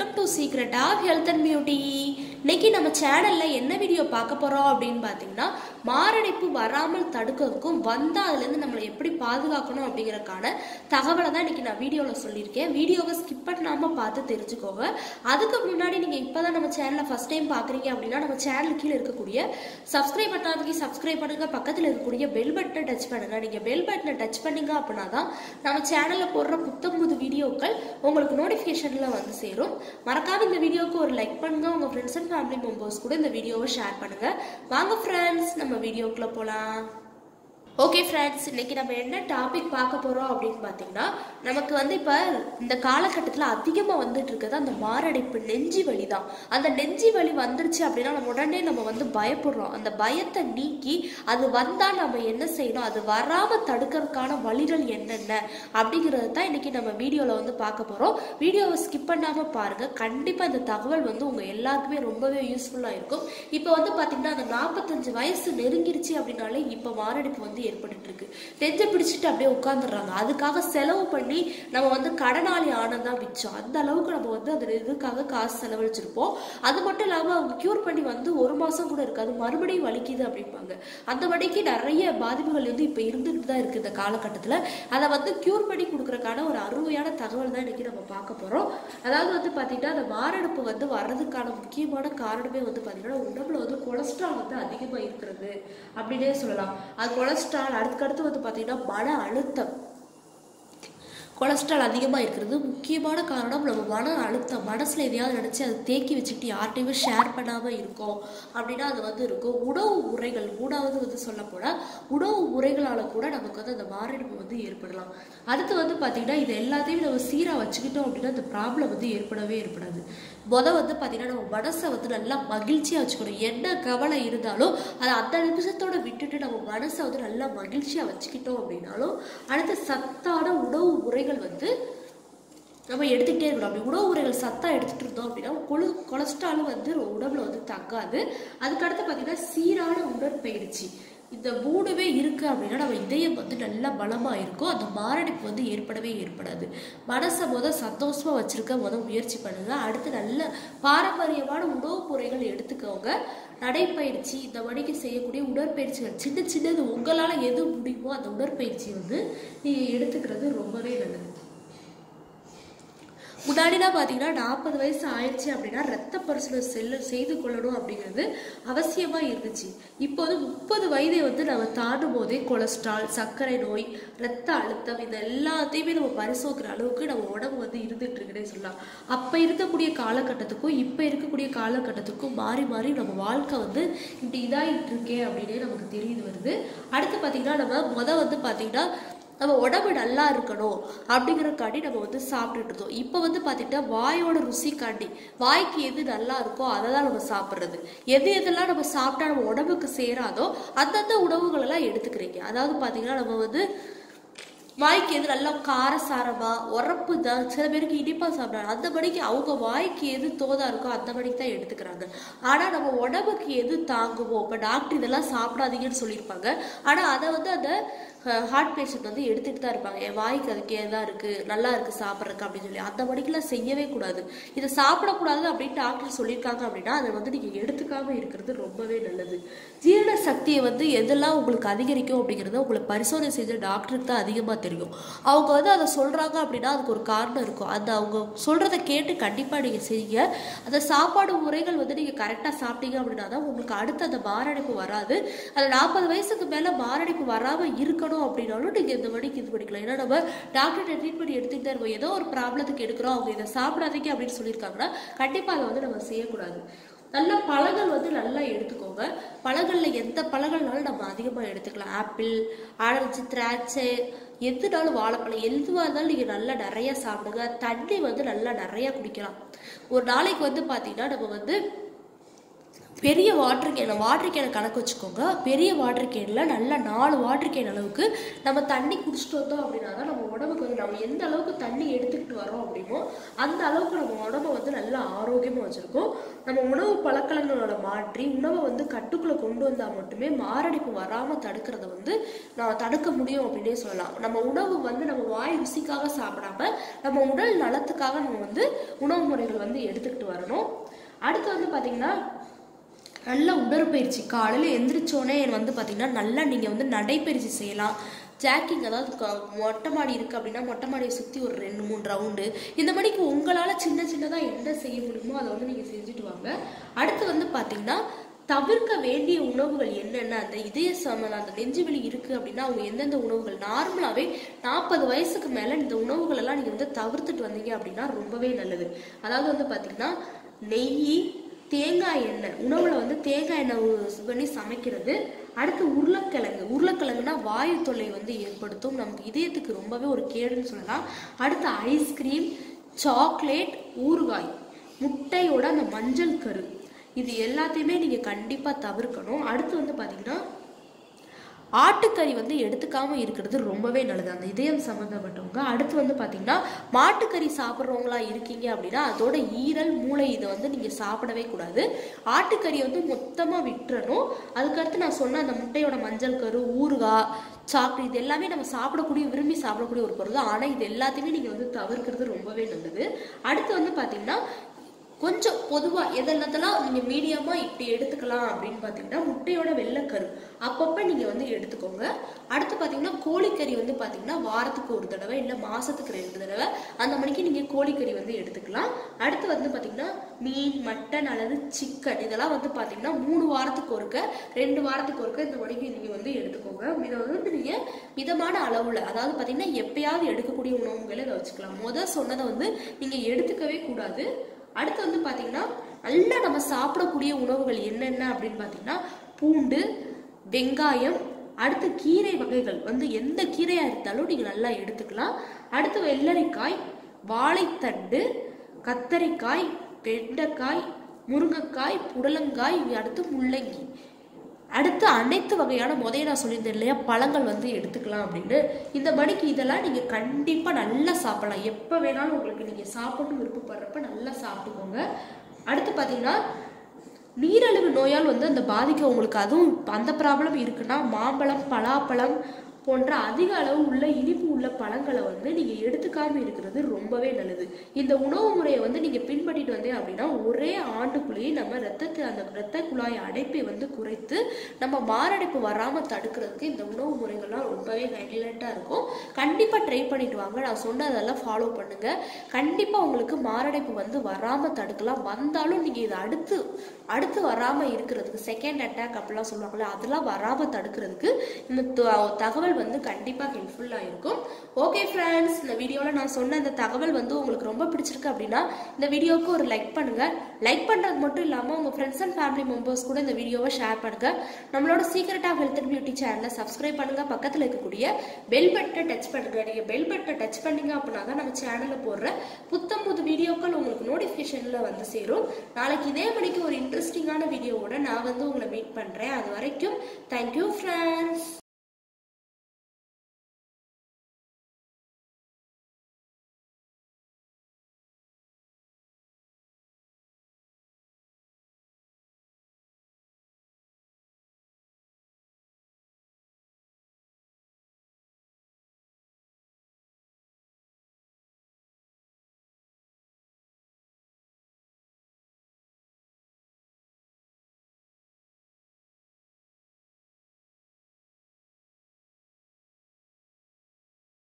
Welcome to secret of health and beauty இன்னைக்கு நம்ம சேனலில் என்ன வீடியோ பார்க்க போறோம் அப்படின்னு பார்த்தீங்கன்னா மாரடைப்பு வராமல் தடுக்கிறதுக்கும் வந்தா அதுலேருந்து நம்மளை எப்படி பாதுகாக்கணும் அப்படிங்கறதுக்கான தகவலை தான் இன்னைக்கு நான் வீடியோவில் சொல்லியிருக்கேன். வீடியோவை ஸ்கிப் பண்ணாம பார்த்து தெரிஞ்சுக்கோங்க. அதுக்கு முன்னாடி நீங்க இப்பதான் நம்ம சேனலை ஃபர்ஸ்ட் டைம் பார்க்குறீங்க அப்படின்னா நம்ம சேனல் கீழே இருக்கக்கூடிய சப்ஸ்கிரைப் பட்டாதுக்கு சப்ஸ்கிரைப் பண்ணுங்க. பக்கத்தில் இருக்கக்கூடிய பெல் பட்டனை டச் பண்ணுங்க. நீங்க பெல் பட்டனை டச் பண்ணீங்க அப்படின்னா தான் நம்ம சேனல்ல போடுற புத்தம் புது வீடியோக்கள் உங்களுக்கு நோட்டிஃபிகேஷன்ல வந்து சேரும். மறக்காம இந்த வீடியோவுக்கு ஒரு லைக் பண்ணுங்க. உங்க ஃப்ரெண்ட்ஸ் அண்ட் ஃபேமிலி மெம்பர்ஸ் கூட இந்த வீடியோவை ஷேர் பண்ணுங்க. வாங்க ஃப்ரெண்ட்ஸ் நம்ம வீடியோக்குள்ள போலாம் Okay friends இன்னைக்கு நம்ம என்ன டாபிக் பார்க்க போகிறோம் அப்படின்னு பார்த்தீங்கன்னா நமக்கு வந்து இப்போ இந்த காலகட்டத்தில் அதிகமாக வந்துட்டு இருக்கிறது அந்த மாரடைப்பு நெஞ்சு வலி தான் அந்த நெஞ்சு வலி வந்துருச்சு அப்படின்னா நம்ம உடனே நம்ம வந்து பயப்படுறோம். அந்த பயத்தை நீக்கி அது வந்தால் நம்ம என்ன செய்யணும்? அது வராமல் தடுக்கிறதுக்கான வழிகள் என்னென்ன? அப்படிங்கிறது தான் இன்றைக்கி நம்ம வீடியோவில் வந்து பார்க்க போகிறோம் வீடியோவை ஸ்கிப் பண்ணாமல் பாருங்கள் கண்டிப்பாக இந்த தகவல் வந்து உங்கள் எல்லாருக்குமே ரொம்பவே யூஸ்ஃபுல்லாக இருக்கும். இப்போ வந்து பார்த்தீங்கன்னா அந்த நாற்பத்தஞ்சு வயசு நெருங்கிருச்சு அப்படின்னாலே இப்போ மாரடைப்பு வந்து ஏற்பட்டுட்டு இருக்கு நெஞ்சை பிடிச்சிட்டு அப்படியே உட்காந்துடுறாங்க அதுக்காக செலவு பண்ணி நம்ம வந்து கடனாளி ஆனதான் மிச்சம். அந்த அளவுக்கு நம்ம வந்து அந்த இதுக்காக காசு செலவழிச்சிருப்போம். அது மட்டும் இல்லாமல் அவங்க க்யூர் பண்ணி வந்து ஒரு மாசம் கூட இருக்காது. மறுபடியும் வலிக்குது அப்படிம்பாங்க. அந்த வழிக்கு நிறைய பாதிப்புகள் வந்து இப்போ இருந்துட்டு தான் இருக்கு இந்த காலகட்டத்தில். அதை வந்து க்யூர் பண்ணி கொடுக்கறதுக்கான ஒரு அருமையான தகவல் தான் இன்னைக்கு நம்ம பார்க்க போறோம். அதாவது வந்து பார்த்திங்கன்னா அந்த மாரடைப்பு வந்து வர்றதுக்கான முக்கியமான காரணமே வந்து பார்த்திங்கன்னா உடம்புல வந்து கொலஸ்ட்ரால் வந்து அதிகமாக இருக்கிறது அப்படின்னே சொல்லலாம். அது கொலஸ்ட்ரால் அதுக்கடுத்து வந்து பார்த்தீங்கன்னா மன அழுத்தம். கொலஸ்ட்ரால் அதிகமாக இருக்கிறது. முக்கியமான காரணம் நம்ம மன அழுத்தம் மனசில் எதையாவது நினச்சி அதை தேக்கி வச்சுக்கிட்டு யார்கிட்டையுமே ஷேர் பண்ணாமல் இருக்கோம் அப்படின்னா அது வந்து இருக்கும். உணவு முறைகள் மூணாவது வந்து சொல்லப்போனால் உணவு முறைகளால் கூட நமக்கு வந்து அந்த மாரடைப்பு வந்து ஏற்படலாம். அடுத்து வந்து பார்த்திங்கன்னா இது எல்லாத்தையும் நம்ம சீராக வச்சுக்கிட்டோம் அப்படின்னா அந்த ப்ராப்ளம் வந்து ஏற்படவே ஏற்படாது. மொதல் வந்து பார்த்திங்கன்னா நம்ம மனசை வந்து நல்லா மகிழ்ச்சியாக வச்சுக்கணும். என்ன கவலை இருந்தாலும் அதை அந்த நிமிஷத்தோட விட்டுட்டு நம்ம மனசை வந்து நல்லா மகிழ்ச்சியாக வச்சுக்கிட்டோம் அப்படின்னாலும் அடுத்த சத்தான உணவு வந்து நம்ம எடுத்துக்கிட்டே இருக்கணும். அப்படி உணவு உரைகள் சத்தாக எடுத்துகிட்டு இருந்தோம் அப்படின்னா கொழு கொலஸ்ட்ராலும் வந்து உடம்புல வந்து தங்காது அதுக்கடுத்து பார்த்திங்கன்னா சீரான உடற்பயிற்சி. இந்த மூணுமே இருக்குது அப்படின்னா நம்ம இதயம் வந்து நல்லா பலமாக இருக்கும் அந்த மாரடைப்பு வந்து ஏற்படவே ஏற்படாது. மனசை முத சந்தோஷமாக வச்சுருக்க முத முயற்சி பண்ணுங்கள் அடுத்து நல்ல பாரம்பரியமான உணவு முறைகள் எடுத்துக்கோங்க. நடைப்பயிற்சி இந்த மணிக்கு செய்யக்கூடிய உடற்பயிற்சிகள் சின்ன சின்னது உங்களால் எது முடியுமோ அந்த உடற்பயிற்சி வந்து நீங்கள் எடுத்துக்கிறது ரொம்பவே நல்லது. முன்னாடிலாம் பார்த்தீங்கன்னா நாற்பது வயசு ஆயிடுச்சு அப்படின்னா ரத்த பரிசோதனை செல்ல செய்து கொள்ளணும் அப்படிங்கிறது அவசியமாக இருந்துச்சு. இப்போ வந்து முப்பது வயதை வந்து நம்ம தாண்டும் போதே கொலஸ்ட்ரால் சர்க்கரை நோய் ரத்த அழுத்தம் இது எல்லாத்தையுமே நம்ம பரிசோக்கிற அளவுக்கு நம்ம உடம்பு வந்து இருந்துட்டு இருக்குன்னே சொல்லலாம். அப்போ இருக்கக்கூடிய காலகட்டத்துக்கும் இப்போ இருக்கக்கூடிய காலகட்டத்துக்கும் மாறி மாறி நம்ம வாழ்க்கை வந்து இப்படி இதாகிட்டு இருக்கே அப்படின்னே நமக்கு தெரியுது வருது. அடுத்து பார்த்தீங்கன்னா நம்ம மொதல் வந்து பார்த்தீங்கன்னா நம்ம உடம்பு நல்லா இருக்கணும் அப்படிங்கிறக்காண்டி நம்ம வந்து சாப்பிட்டுட்டு இருந்தோம். இப்போ வந்து பார்த்திங்கன்னா வாயோட ருசிக்காண்டி வாய்க்கு எது நல்லா இருக்கோ அதை தான் நம்ம சாப்பிட்றது. எது எதெல்லாம் நம்ம சாப்பிட்டா நம்ம உடம்புக்கு சேராதோ அந்தந்த உணவுகளெல்லாம் எடுத்துக்கிறீங்க. அதாவது பார்த்திங்கன்னா நம்ம வந்து வாய்க்கு எது நல்லா காரசாரமா உரப்பு தான் சில பேருக்கு இனிப்பா சாப்பிட்றாங்க. அந்த படிக்கு அவங்க வாய்க்கு எது தோதா இருக்கோ அந்த படிக்கு தான் எடுத்துக்கிறாங்க. ஆனா நம்ம உடம்புக்கு எது தாங்குமோ இப்போ டாக்டர் இதெல்லாம் சாப்பிடாதீங்கன்னு சொல்லியிருப்பாங்க. ஆனா அதை வந்து அந்த ஹார்ட் பேஷண்ட் வந்து எடுத்துகிட்டு தான் இருப்பாங்க. என் வாய்க்கு அதுக்கு ஏதா இருக்குது நல்லா இருக்குது சாப்பிட்றதுக்கு அப்படின்னு சொல்லி. அந்த மணிக்கெல்லாம் செய்யவே கூடாது. இதை சாப்பிடக்கூடாது அப்படின்னு டாக்டர் சொல்லியிருக்காங்க அப்படின்னா அதை வந்து நீங்கள் எடுத்துக்காமல் இருக்கிறது ரொம்பவே நல்லது. ஜீரண சக்தியை வந்து எதெல்லாம் உங்களுக்கு அதிகரிக்கும் அப்படிங்கிறத உங்களை பரிசோதனை செஞ்ச டாக்டருக்கு தான் அதிகமாக தெரியும். அவங்க வந்து அதை சொல்கிறாங்க அப்படின்னா அதுக்கு ஒரு காரணம் இருக்கும். அந்த அவங்க சொல்கிறத கேட்டு கண்டிப்பாக நீங்கள் செய்யுங்க. அந்த சாப்பாடு முறைகள் வந்து நீங்கள் கரெக்டாக சாப்பிட்டீங்க அப்படின்னா தான் உங்களுக்கு அடுத்து அந்த மாரடைப்பு வராது. அந்த நாற்பது வயசுக்கு மேலே மாரடைப்பு வராமல் இருக்கணும் அப்படின்னாலும் நீங்கள் இந்த மணிக்கு இது பண்ணிக்கலாம். ஏன்னா நம்ம டாக்டர்கிட்ட ட்ரீட்மெண்ட் எடுத்துகிட்டு தான் ஏதோ ஒரு ப்ராப்ளத்துக்கு எடுக்கிறோம். அவங்க இதை சாப்பிடாதீங்க அப்படின்னு சொல்லியிருக்காங்கன்னா கண்டிப்பாக அதை வந்து நம்ம செய்யக்கூடாது. நல்ல பழங்கள் வந்து நல்லா எடுத்துக்கோங்க. பழங்களில் எந்த பழங்கள்னாலும் நம்ம அதிகமாக எடுத்துக்கலாம். ஆப்பிள் ஆரஞ்சு திராட்சை எதுனாலும் வாழைப்பழம் எதுவாக இருந்தாலும் நீங்கள் நல்லா நிறையா சாப்பிடுங்க. தண்ணி வந்து நல்லா நிறையா குடிக்கலாம். ஒரு நாளைக்கு வந்து பார்த்தீங்கன்னா நம்ம வந்து பெரிய வாட்டர் கேன் வாட்டர் கேனை கணக்கு வச்சுக்கோங்க. பெரிய வாட்டர் கேனில் நல்லா நாலு வாட்டர் கேன் அளவுக்கு நம்ம தண்ணி குடிச்சிட்டு வந்தோம் அப்படின்னா தான் நம்ம உடம்புக்கு வந்து நம்ம எந்த அளவுக்கு தண்ணி எடுத்து வரோம் அப்படிமோ அந்த அளவுக்கு நம்ம உடம்பை வந்து நல்லா ஆரோக்கியமாக வச்சுருக்கோம். நம்ம உணவு பழக்கங்களோட மாற்றி உணவை வந்து கட்டுக்குள்ளே கொண்டு வந்தால் மட்டுமே மாரடைப்பு வராமல் தடுக்கிறத வந்து நான் தடுக்க முடியும் அப்படின்னே சொல்லலாம். நம்ம உணவு வந்து நம்ம வாய் ருசிக்காக சாப்பிடாம நம்ம உடல் நலத்துக்காக நம்ம வந்து உணவு முறைகள் வந்து எடுத்துக்கிட்டு வரணும். அடுத்து வந்து பார்த்தீங்கன்னா நல்ல உடற்பயிற்சி. காலையில் எந்திரிச்சோடனே வந்து பார்த்தீங்கன்னா நல்லா நீங்கள் வந்து நடைப்பயிற்சி செய்யலாம். ஜாக்கிங் அதாவது மொட்டை மாடி இருக்குது அப்படின்னா மொட்டை மாடியை சுற்றி ஒரு ரெண்டு மூணு ரவுண்டு இந்த மணிக்கு உங்களால் சின்ன சின்னதாக என்ன செய்ய முடியுமோ அதை வந்து நீங்கள் செஞ்சுட்டு வாங்க. அடுத்து வந்து பார்த்தீங்கன்னா தவிர்க்க வேண்டிய உணவுகள் என்னென்ன? அந்த இதய சமன் அந்த நெஞ்சுவலி இருக்குது அப்படின்னா அவங்க எந்தெந்த உணவுகள்? நார்மலாகவே நாற்பது வயசுக்கு மேலே இந்த உணவுகளெல்லாம் நீங்கள் வந்து தவிர்த்துட்டு வந்தீங்க அப்படின்னா ரொம்பவே நல்லது. அதாவது வந்து பார்த்தீங்கன்னா நெய் தேங்காய் எண்ணெய். உணவுல வந்து தேங்காய் எண்ணெய் பண்ணி சமைக்கிறது. அடுத்து உருளைக்கிழங்கு. உருளைக்கிழங்குனா வாயு தொல்லை வந்து ஏற்படுத்தும். நமக்கு இதயத்துக்கு ரொம்பவே ஒரு கேடுன்னு சொல்லலாம். அடுத்து ஐஸ்கிரீம் சாக்லேட் ஊறுகாய். முட்டையோட அந்த மஞ்சள் கரு. இது எல்லாத்தையுமே நீங்கள் கண்டிப்பாக தவிர்க்கணும். அடுத்து வந்து பார்த்தீங்கன்னா ஆட்டுக்கறி வந்து எடுத்துக்காமல் இருக்கிறது ரொம்பவே நல்லது. அந்த இதயம் சம்மந்தப்பட்டவங்க அடுத்து வந்து பார்த்தீங்கன்னா மாட்டுக்கறி சாப்பிட்றவங்களா இருக்கீங்க அப்படின்னா அதோட ஈரல் மூளை இதை வந்து நீங்கள் சாப்பிடவே கூடாது. ஆட்டுக்கறியை வந்து மொத்தமாக விட்டுறணும். அதுக்கடுத்து நான் சொன்ன அந்த முட்டையோட மஞ்சள் கரு ஊறுகாய் சாக்லேட் இது எல்லாமே நம்ம சாப்பிடக்கூடிய விரும்பி சாப்பிடக்கூடிய ஒரு பொருள் தான். ஆனால் இது எல்லாத்தையுமே நீங்கள் வந்து தவிர்க்கிறது ரொம்பவே நல்லது. அடுத்து வந்து பார்த்தீங்கன்னா கொஞ்சம் பொதுவாக எதெல்லாத்தெல்லாம் நீங்கள் மீடியமாக இப்படி எடுத்துக்கலாம் அப்படின்னு பார்த்தீங்கன்னா முட்டையோட வெள்ளைக்கரு அப்பப்போ நீங்கள் வந்து எடுத்துக்கோங்க. அடுத்து பார்த்தீங்கன்னா கோழிக்கறி வந்து பார்த்தீங்கன்னா வாரத்துக்கு ஒரு தடவை இல்லை மாதத்துக்கு ரெண்டு தடவை அந்த மணிக்கு நீங்கள் கோழிக்கறி வந்து எடுத்துக்கலாம். அடுத்து வந்து பார்த்தீங்கன்னா மீன் மட்டன் அல்லது சிக்கன் இதெல்லாம் வந்து பார்த்தீங்கன்னா மூணு வாரத்துக்கு ஒருக்க ரெண்டு வாரத்துக்கு ஒருக்க இந்த மணிக்கு நீங்கள் வந்து எடுத்துக்கோங்க. இதை வந்து நீங்கள் மிதமான அளவில் அதாவது பார்த்தீங்கன்னா எப்பயாவது எடுக்கக்கூடிய உணவுகளை இதை வச்சுக்கலாம். முதல் சொன்னதை வந்து நீங்கள் எடுத்துக்கவே கூடாது. அடுத்து வந்து பார்த்தீங்கன்னா நல்லா நம்ம சாப்பிடக்கூடிய உணவுகள் என்னென்ன அப்படின்னு பார்த்தீங்கன்னா பூண்டு வெங்காயம் அடுத்து கீரை வகைகள். வந்து எந்த கீரையாக இருந்தாலும் நீங்கள் நல்லா எடுத்துக்கலாம். அடுத்து வெள்ளரிக்காய் வாழைத்தண்டு கத்தரிக்காய் வெண்டைக்காய் முருங்கைக்காய் புடலங்காய் அடுத்து முள்ளங்கி. அடுத்து அனைத்து வகையான முதைய நான் சொல்லியிருந்தேன் இல்லையா? பழங்கள் வந்து எடுத்துக்கலாம் அப்படின்னு. இந்த மணிக்கு இதெல்லாம் நீங்கள் கண்டிப்பாக நல்லா சாப்பிடலாம். எப்போ வேணாலும் உங்களுக்கு நீங்கள் சாப்பிட்டு விருப்பப்படுறப்ப நல்லா சாப்பிட்டுக்கோங்க. அடுத்து பார்த்தீங்கன்னா நீரிழிவு நோயால் வந்து அந்த பாதிக்க உங்களுக்கு அதுவும் அந்த ப்ராப்ளம் இருக்குன்னா மாம்பழம் பலாப்பழம் போன்ற அதிக அளவு உள்ள இனிப்பு உள்ள பழங்களை வந்து நீங்கள் எடுத்துக்காம இருக்கிறது ரொம்பவே நல்லது. இந்த உணவு முறையை வந்து நீங்கள் பின்பற்றிட்டு வந்தீங்க அப்படின்னா ஒரே ஆண்டுக்குள்ளேயே நம்ம ரத்தத்தை அந்த ரத்த குழாய் அடைப்பை வந்து குறைத்து நம்ம மாரடைப்பு வராமல் தடுக்கிறதுக்கு இந்த உணவு முறைகள்லாம் ரொம்பவே ஹைலைட்டாக இருக்கும். கண்டிப்பாக ட்ரை பண்ணிட்டு வாங்க. நான் சொன்னதெல்லாம் ஃபாலோ பண்ணுங்க. கண்டிப்பாக உங்களுக்கு மாரடைப்பு வந்து வராமல் தடுக்கலாம். வந்தாலும் நீங்கள் இதை அடுத்து அடுத்து வராமல் இருக்கிறதுக்கு செகண்ட் அட்டாக் அப்படிலாம் சொல்லுவாங்கல்ல அதெல்லாம் வராமல் தடுக்கிறதுக்கு இந்த தகவல் தகவல் வந்து கண்டிப்பாக ஹெல்ப்ஃபுல்லாக இருக்கும். ஓகே ஃப்ரெண்ட்ஸ் இந்த வீடியோவில் நான் சொன்ன இந்த தகவல் வந்து உங்களுக்கு ரொம்ப பிடிச்சிருக்கு அப்படின்னா இந்த வீடியோவுக்கு ஒரு லைக் பண்ணுங்கள் லைக் பண்ணுறது மட்டும் இல்லாமல் உங்கள் ஃப்ரெண்ட்ஸ் அண்ட் ஃபேமிலி மெம்பர்ஸ் கூட இந்த வீடியோவை ஷேர் பண்ணுங்கள் நம்மளோட secret of health and beauty சேனலை சப்ஸ்கிரைப் பண்ணுங்கள் பக்கத்தில் இருக்கக்கூடிய பெல் பட்டனை டச் பண்ணுங்கள் நீங்கள் பெல் பட்டனை டச் பண்ணீங்க அப்படின்னா தான் நம்ம சேனலில் போடுற புத்தம் புது வீடியோக்கள் உங்களுக்கு நோட்டிஃபிகேஷனில் வந்து சேரும். நாளைக்கு இதே மணிக்கு ஒரு இன்ட்ரெஸ்டிங்கான வீடியோவோட நான் வந்து உங்களை மீட் பண்ணுறேன் அது வரைக்கும் தேங்க்யூ ஃப்ரெண்ட்ஸ்